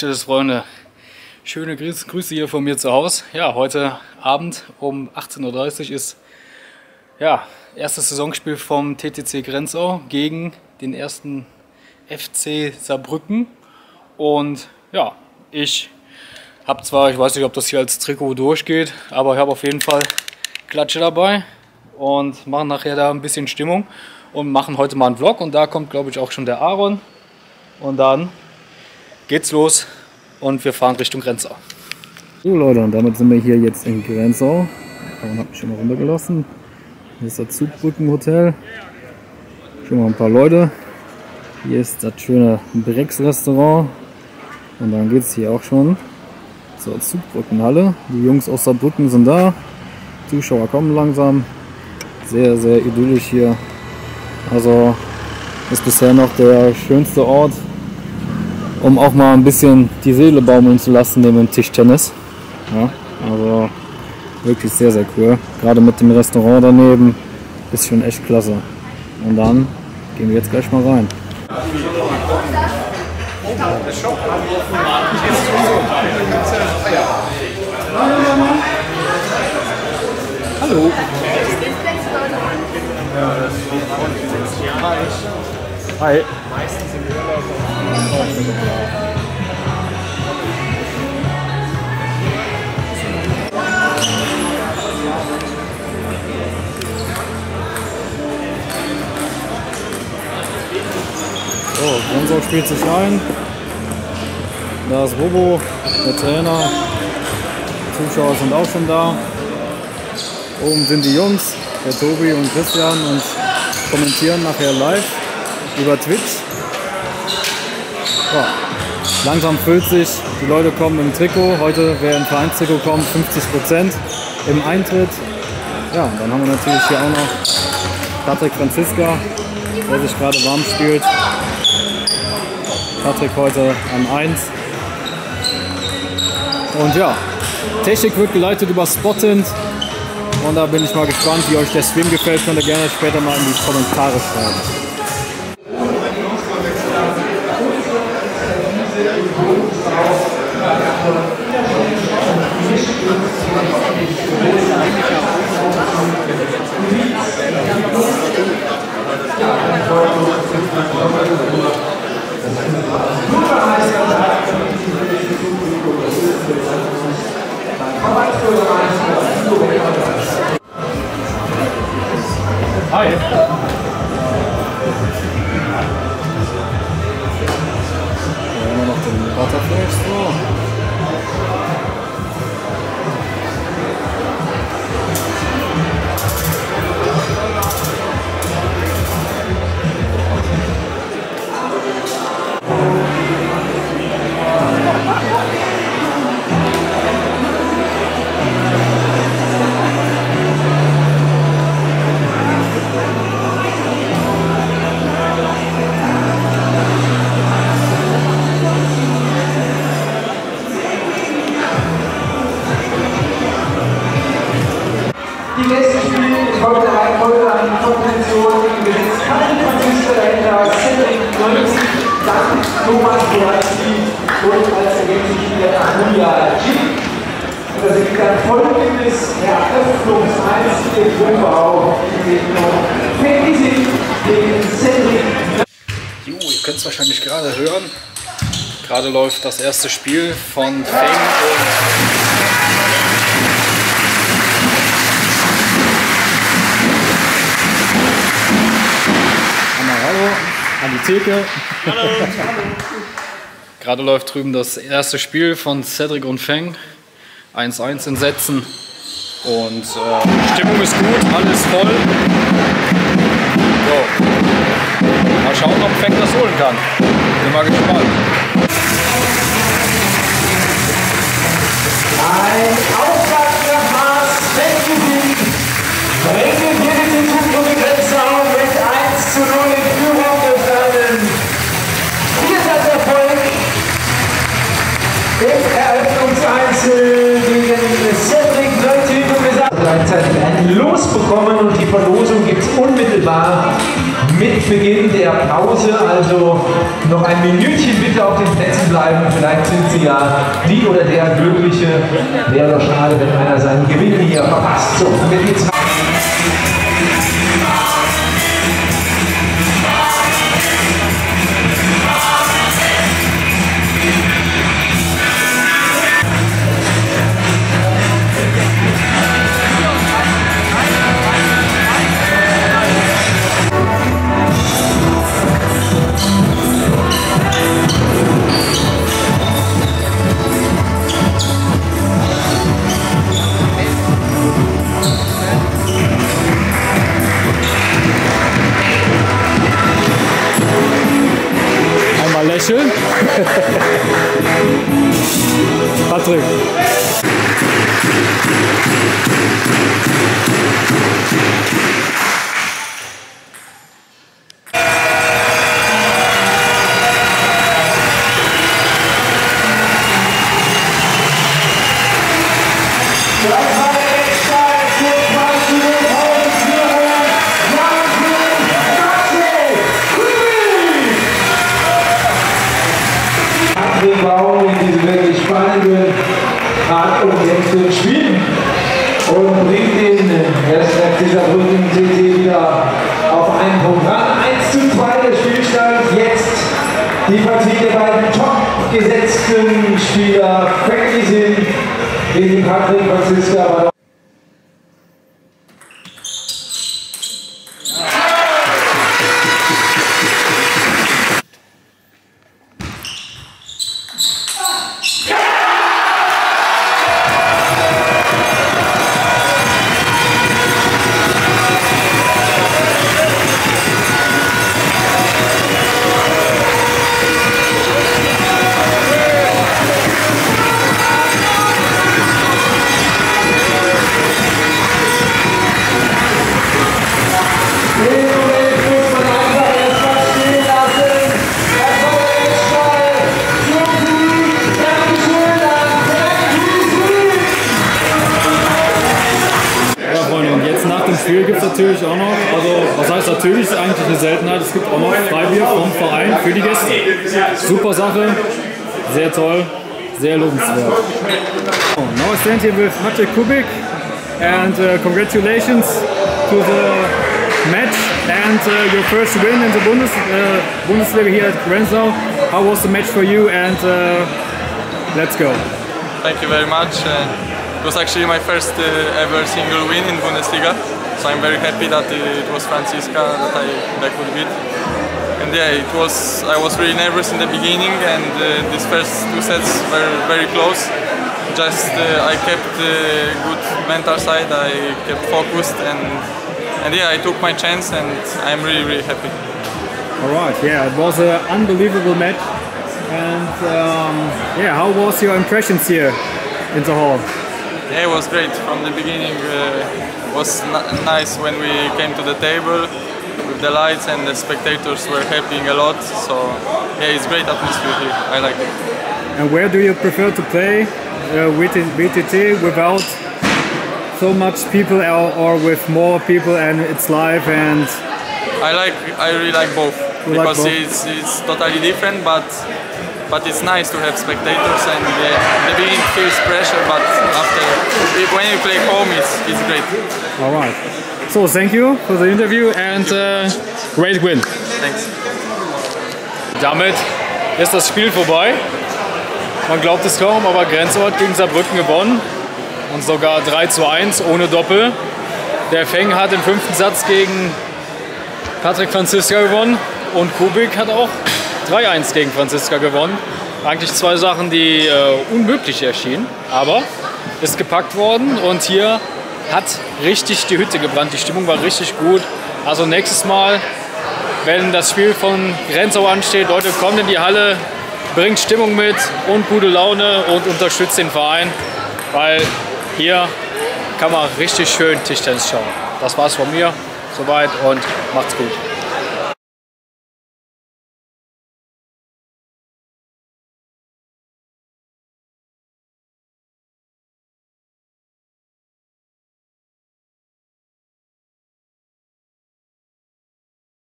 Freunde, schöne Grüße hier von mir zu Hause. Ja, heute Abend um 18.30 Uhr ist ja, erstes Saisonspiel vom TTC Grenzau gegen den ersten FC Saarbrücken. Und ja, ich habe zwar, ich weiß nicht, ob das hier als Trikot durchgeht, aber ich habe auf jeden Fall Klatsche dabei und machen nachher da ein bisschen Stimmung und machen heute mal einen Vlog. Und da kommt, glaube ich, auch schon der Aaron. Und dann geht's los und wir fahren Richtung Grenzau. So Leute, und damit sind wir hier jetzt in Grenzau. Aaron hat mich schon mal runtergelassen. Hier ist das Zugbrückenhotel. Schon mal ein paar Leute. Hier ist das schöne Brex Restaurant. Und dann geht es hier auch schon zur Zugbrückenhalle. Die Jungs aus Saarbrücken sind da. Zuschauer kommen langsam. Sehr, sehr idyllisch hier. Also ist bisher noch der schönste Ort, um auch mal ein bisschen die Seele baumeln zu lassen neben dem Tischtennis. Ja, also wirklich sehr, sehr cool. Gerade mit dem Restaurant daneben ist schon echt klasse. Und dann gehen wir jetzt gleich mal rein. Hallo. Hi. Meistens. So, Gronsau spielt sich ein. Da ist Robo, der Trainer. Die Zuschauer sind auch schon da. Oben sind die Jungs, der Tobi und Christian und kommentieren nachher live über Twitch. Ja, langsam füllt sich, die Leute kommen im Trikot. Heute, wer im Vereinstrikot kommt, 50 Prozent im Eintritt. Ja, dann haben wir natürlich hier auch noch Patrick Franziska, der sich gerade warm spielt. Patrick heute an 1. Und ja, Technik wird geleitet über Spottint. Und da bin ich mal gespannt, wie euch der Stream gefällt. Könnt ihr gerne später mal in die Kommentare schreiben. Hi. Thomas Borazzi und als Ergänzungsspieler Julia G. Und das gibt dann folgendes Eröffnungseins in Grünbau gegen gegen Cedric Jo, ihr könnt es wahrscheinlich gerade hören. Gerade läuft das erste Spiel von Feng und hallo an die Theke. Gerade läuft drüben das erste Spiel von Cedric und Feng. 1-1 in Sätzen. Und äh, Stimmung ist gut, alles voll. So. Mal schauen, ob Feng das holen kann. Bin mal gespannt. Ein Auftrag nach Maß, Feldgebiet. Bringen Leute gesagt. Gleichzeitig ein Los bekommen und die Verlosung gibt es unmittelbar mit Beginn der Pause. Also noch ein Minütchen bitte auf den Plätzen bleiben. Vielleicht sind Sie ja die oder der Glückliche. Wäre doch schade, wenn einer seinen Gewinn hier verpasst. So, damit geht's Einmal lächeln. Den Baum in diesem wirklich spannenden, hart umkämpften Spiel und bringt den ersten FC Saarbrücken CC wieder auf Punkt ran. 1 zu 2 der Spielstand. Jetzt die Partie der beiden top gesetzten Spieler Frankie sind gegen Patrick Franziska. Natürlich auch noch, also was heißt natürlich, ist eigentlich eine Seltenheit, es gibt auch noch Freibier vom Verein für die Gäste. Super Sache, sehr toll, sehr lobenswert. Oh, now I stand here with Maciej Kubik and uh, congratulations to the match and uh, your first win in the Bundes uh, Bundesliga here at Grenzau. How was the match for you and uh, let's go. Thank you very much. Uh, it was actually my first uh, ever single win in Bundesliga, so I'm very happy that it was Francisca that I, that I could beat. And yeah, it was. I was really nervous in the beginning, and uh, these first two sets were very close. Just uh, I kept uh, good mental side. I kept focused, and and yeah, I took my chance, and I'm really really happy. All right, yeah, it was an unbelievable match. And um, yeah, how was your impressions here in the hall? Yeah, it was great from the beginning. Uh, was n- nice when we came to the table with the lights and the spectators were helping a lot. So yeah, it's great atmosphere here. I like it. And where do you prefer to play uh, with VTT without so much people or, or with more people and it's live and I like. I really like both You like because both? it's it's totally different, but. But it's nice to have spectators and yeah, the beginning feels pressure, but after when you play home, it's, it's great. all right. So thank you for the interview and uh, great win. Thanks. Damit ist das Spiel vorbei. Man glaubt es kaum, aber Grenzau hat gegen Saarbrücken gewonnen. Und sogar 3 zu 1 ohne Doppel. Der Feng hat im fünften Satz gegen Patrick Franziska gewonnen. Und Kubik hat auch 3-1 gegen Franziska gewonnen. Eigentlich zwei Sachen, die äh, unmöglich erschienen. Aber ist gepackt worden und hier hat richtig die Hütte gebrannt. Die Stimmung war richtig gut. Also nächstes Mal wenn das Spiel von Grenzau ansteht. Leute, kommt in die Halle, bringt Stimmung mit und gute Laune und unterstützt den Verein, weil hier kann man richtig schön Tischtennis schauen. Das war's von mir soweit und macht's gut.